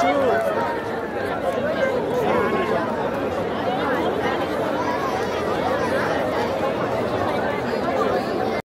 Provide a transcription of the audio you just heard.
좋 습.